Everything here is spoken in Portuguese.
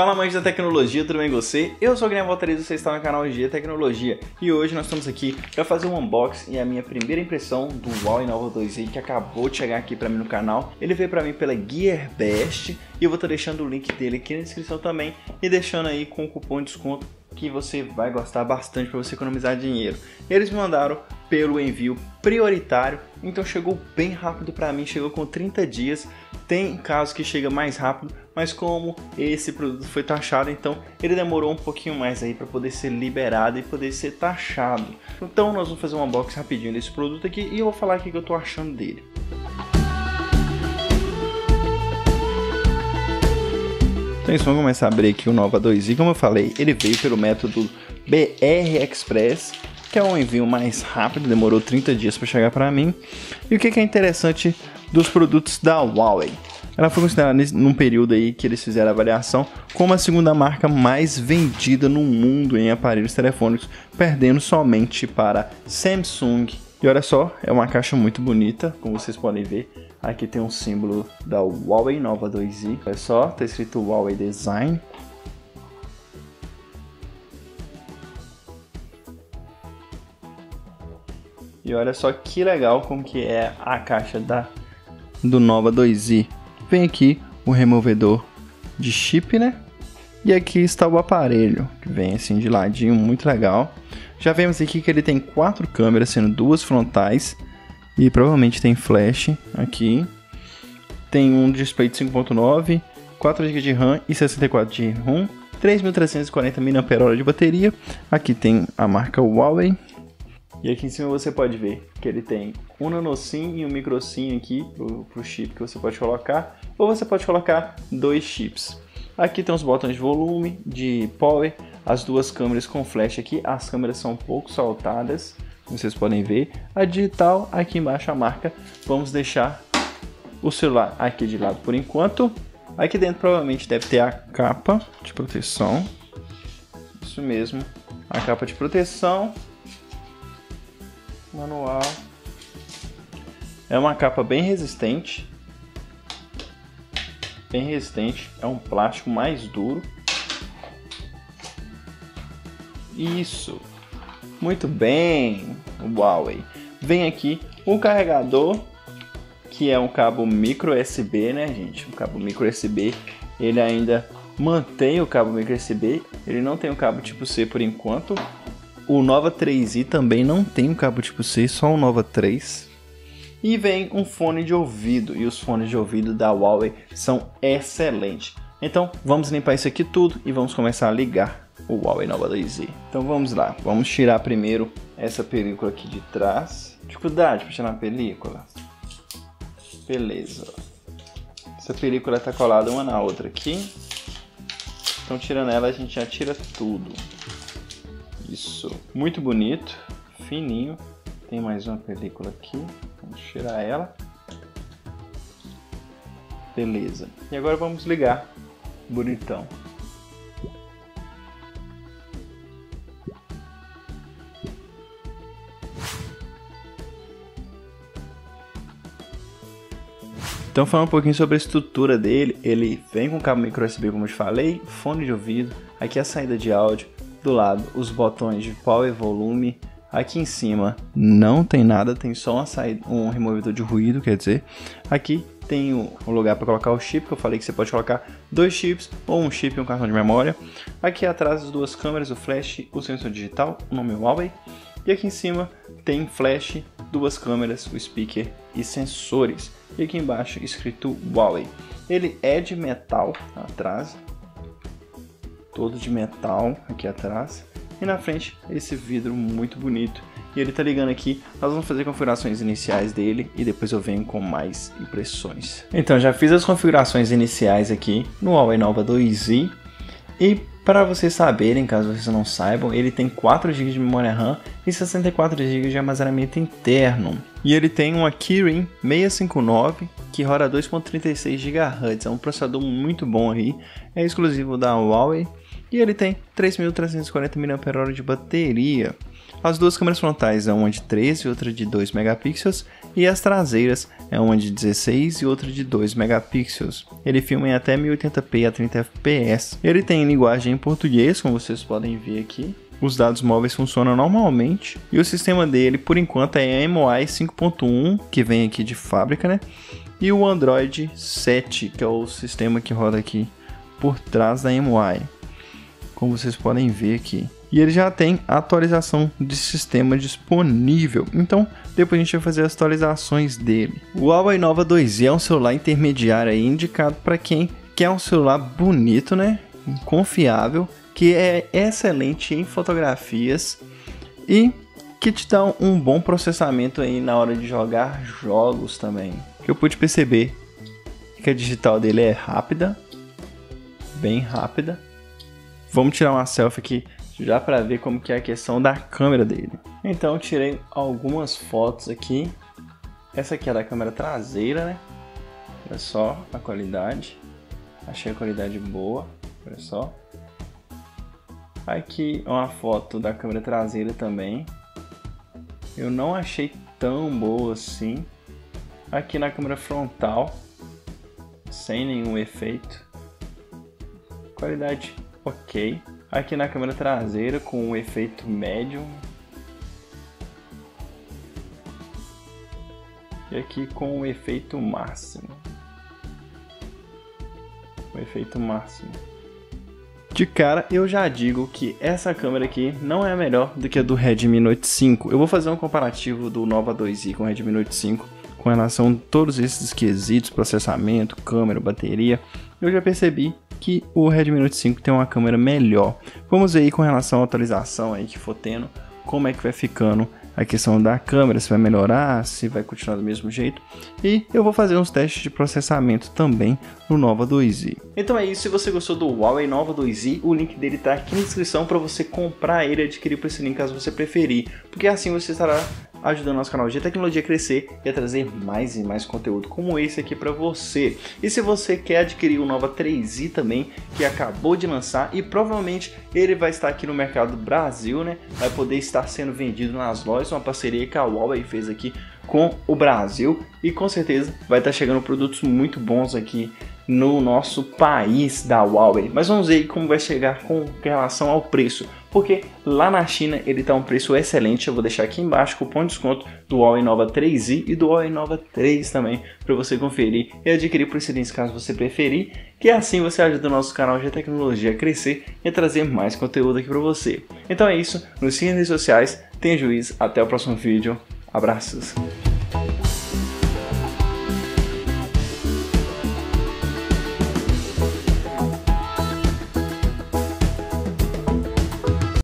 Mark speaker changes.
Speaker 1: Fala amantes da tecnologia, tudo bem com você? Eu sou o Guilherme Valterizo, você está no canal G Tecnologia e hoje nós estamos aqui para fazer um unboxing e a minha primeira impressão do Huawei Nova 2i que acabou de chegar aqui para mim no canal. Ele veio para mim pela GearBest e eu vou estar deixando o link dele aqui na descrição também e deixando aí com o cupom de desconto que você vai gostar bastante para você economizar dinheiro. Eles me mandaram pelo envio prioritário, então chegou bem rápido para mim, chegou com 30 dias. Tem casos que chega mais rápido, mas como esse produto foi taxado, então ele demorou um pouquinho mais aí para poder ser liberado e poder ser taxado. Então nós vamos fazer um unboxing rapidinho desse produto aqui e eu vou falar o que eu tô achando dele. Então isso, vamos começar a abrir aqui o Nova 2i. Como eu falei, ele veio pelo método BR Express, que é um envio mais rápido, demorou 30 dias para chegar para mim. E o que é interessante dos produtos da Huawei? Ela foi considerada num período aí que eles fizeram a avaliação como a segunda marca mais vendida no mundo em aparelhos telefônicos, perdendo somente para Samsung. E olha só, é uma caixa muito bonita, como vocês podem ver. Aqui tem um símbolo da Huawei Nova 2i. Olha só, tá escrito Huawei Design. E olha só que legal como que é a caixa da do Nova 2i. Vem aqui o removedor de chip, né? E aqui está o aparelho, que vem assim de ladinho, muito legal. Já vemos aqui que ele tem quatro câmeras, sendo duas frontais e provavelmente tem flash aqui. Tem um display de 5.9, 4 GB de RAM e 64 de ROM, 3.340 mAh de bateria. Aqui tem a marca Huawei. E aqui em cima você pode ver que ele tem um nano SIM e um micro SIM aqui para o chip que você pode colocar, ou você pode colocar dois chips. Aqui tem os botões de volume, de power, as duas câmeras com flash aqui, as câmeras são um pouco saltadas, vocês podem ver. A digital, aqui embaixo a marca, vamos deixar o celular aqui de lado por enquanto. Aqui dentro provavelmente deve ter a capa de proteção, isso mesmo, a capa de proteção, manual. É uma capa bem resistente, bem resistente, é um plástico mais duro. Isso, muito bem, Huawei. Vem aqui o carregador, que é um cabo micro USB, né, gente? Um cabo micro USB. Ele ainda mantém o cabo micro USB. Ele não tem o cabo tipo C por enquanto. O Nova 3i também não tem o cabo tipo C, só o Nova 3. E vem um fone de ouvido, e os fones de ouvido da Huawei são excelentes. Então vamos limpar isso aqui tudo e vamos começar a ligar o Huawei Nova 2i. Então vamos lá, vamos tirar primeiro essa película aqui de trás. Dificuldade para tirar a película? Beleza. Essa película está colada uma na outra aqui. Então tirando ela a gente já tira tudo. Isso, muito bonito, fininho. Tem mais uma película aqui. Vamos tirar ela. Beleza. E agora vamos ligar. Bonitão. Então falando um pouquinho sobre a estrutura dele, ele vem com cabo micro USB como eu te falei, fone de ouvido, aqui a saída de áudio, do lado os botões de power e volume, Aqui em cima não tem nada, tem só uma saída, um removedor de ruído, quer dizer. Aqui tem um lugar para colocar o chip, que eu falei que você pode colocar dois chips ou um chip e um cartão de memória. Aqui atrás as duas câmeras, o flash, o sensor digital, o nome Huawei. E aqui em cima tem flash, duas câmeras, o speaker e sensores. E aqui embaixo escrito Huawei. Ele é de metal atrás, todo de metal aqui atrás. E na frente, esse vidro muito bonito. E ele tá ligando aqui, nós vamos fazer configurações iniciais dele e depois eu venho com mais impressões. Então, já fiz as configurações iniciais aqui no Huawei Nova 2i. E para vocês saberem, caso vocês não saibam, ele tem 4 GB de memória RAM e 64 GB de armazenamento interno. E ele tem uma Kirin 659 que roda 2.36 GHz, é um processador muito bom aí, é exclusivo da Huawei e ele tem 3.340 mAh de bateria. As duas câmeras frontais é uma de 13 e outra de 2 megapixels, e as traseiras é uma de 16 e outra de 2 megapixels. Ele filma em até 1080p a 30 fps. Ele tem linguagem em português, como vocês podem ver aqui. Os dados móveis funcionam normalmente e o sistema dele, por enquanto, é MOI 5.1, que vem aqui de fábrica, né? E o Android 7, que é o sistema que roda aqui por trás da MUI, como vocês podem ver aqui. E ele já tem atualização de sistema disponível, então depois a gente vai fazer as atualizações dele. O Huawei Nova 2i é um celular intermediário aí, indicado para quem quer um celular bonito, né? Confiável, que é excelente em fotografias e que te dá um bom processamento aí na hora de jogar jogos também. Que eu pude perceber que a digital dele é rápida, bem rápida. Vamos tirar uma selfie aqui já para ver como que é a questão da câmera dele. Então tirei algumas fotos aqui. Essa aqui é da câmera traseira, né? Olha só a qualidade. Achei a qualidade boa. Olha só. Aqui uma foto da câmera traseira também. Eu não achei tão boa assim. Aqui na câmera frontal, sem nenhum efeito qualidade ok. Aqui na câmera traseira com um efeito médio. E aqui com o efeito máximo. O efeito máximo. De cara, eu já digo que essa câmera aqui não é melhor do que a do Redmi Note 5. Eu vou fazer um comparativo do Nova 2i com o Redmi Note 5 com relação a todos esses quesitos, processamento, câmera, bateria. Eu já percebi que o Redmi Note 5 tem uma câmera melhor. Vamos ver aí com relação à atualização aí que for tendo, como é que vai ficando a questão da câmera, se vai melhorar, se vai continuar do mesmo jeito. E eu vou fazer uns testes de processamento também no Nova 2i. Então é isso, se você gostou do Huawei Nova 2i, o link dele está aqui na descrição para você comprar ele e adquirir por esse link caso você preferir, porque assim você estará ajudando nosso canal de tecnologia a crescer e a trazer mais e mais conteúdo como esse aqui para você. E se você quer adquirir o Nova 3i também, que acabou de lançar e provavelmente ele vai estar aqui no mercado Brasil, né? Vai poder estar sendo vendido nas lojas, uma parceria que a Huawei fez aqui com o Brasil e com certeza vai estar chegando produtos muito bons aqui no nosso país da Huawei. Mas vamos ver como vai chegar com relação ao preço porque lá na China ele está um preço excelente. Eu vou deixar aqui embaixo o cupom de desconto do Huawei Nova 3i e do Huawei Nova 3 também para você conferir e adquirir por excelência caso você preferir, que assim você ajuda o nosso canal de tecnologia a crescer e a trazer mais conteúdo aqui para você. Então é isso, nos siga nas redes sociais, tenha juízo, até o próximo vídeo, abraços!